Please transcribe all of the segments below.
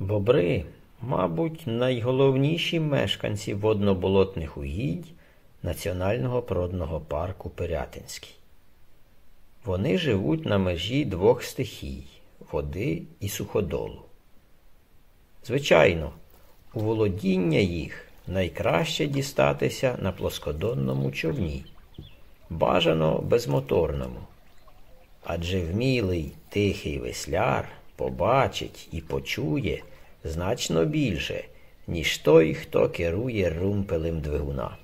Бобри, мабуть, найголовніші мешканці водноболотних угідь Національного природного парку Пирятинський. Вони живуть на межі двох стихій води і суходолу. Звичайно, у володіння їх найкраще дістатися на плоскодонному човні, бажано безмоторному. Адже вмілий тихий весляр побачить і почує значно більше, ніж той, хто керує румпелем двигуна.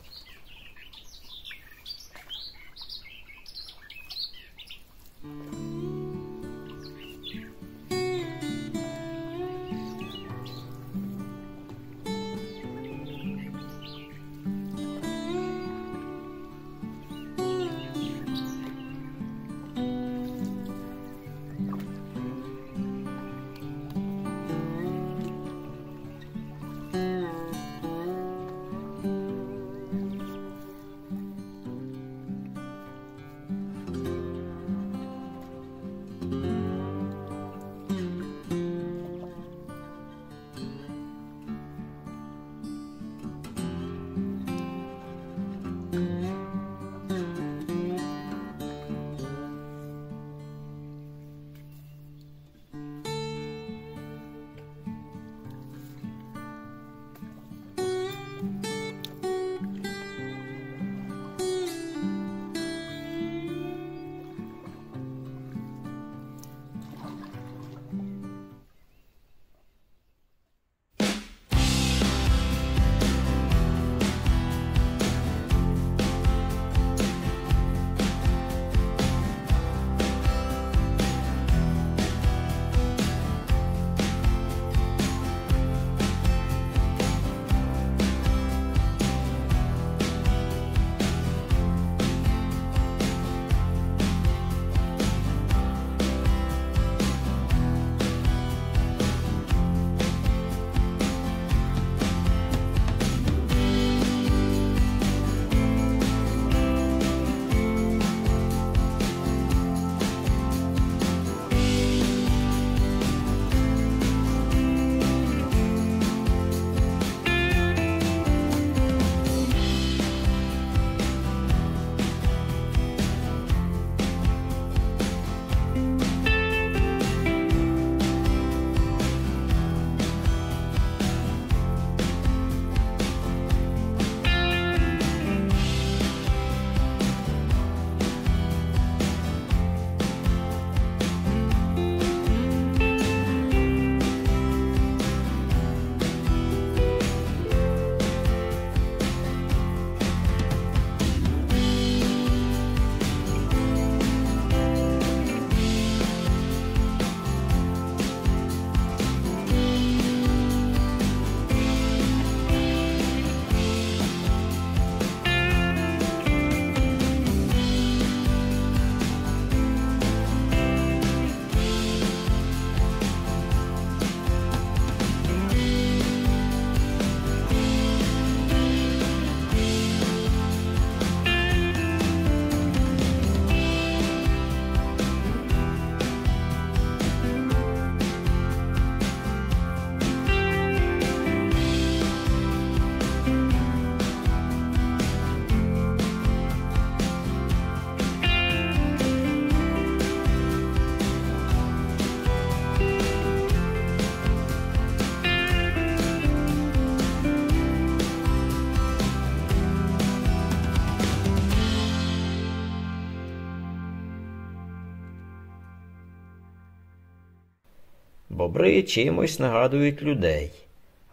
Бобри чимось нагадують людей.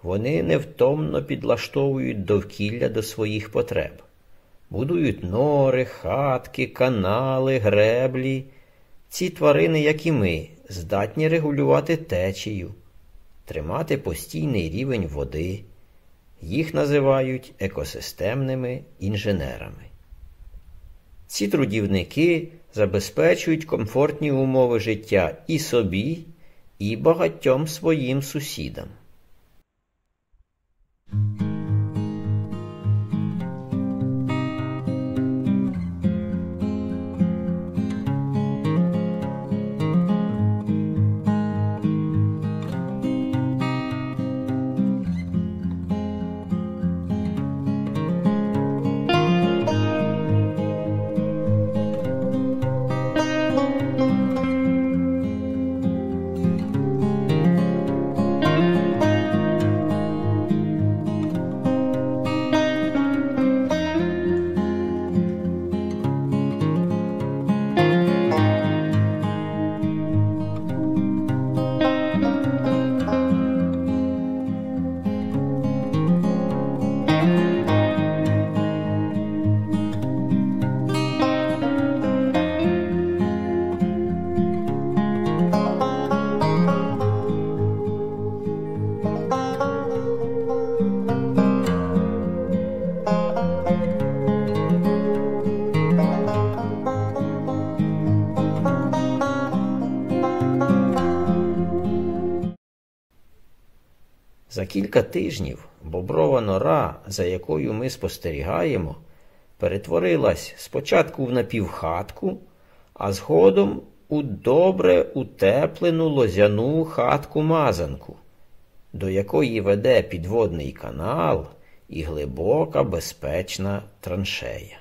Вони невтомно підлаштовують довкілля до своїх потреб, будують нори, хатки, канали, греблі. Ці тварини, як і ми, здатні регулювати течію, тримати постійний рівень води. Їх називають екосистемними інженерами. Ці трудівники забезпечують комфортні умови життя і собі, і багатьом своїм сусідам. За кілька тижнів боброва нора, за якою ми спостерігаємо, перетворилась спочатку в напівхатку, а згодом у добре утеплену лозяну хатку мазанку до якої веде підводний канал і глибока безпечна траншея.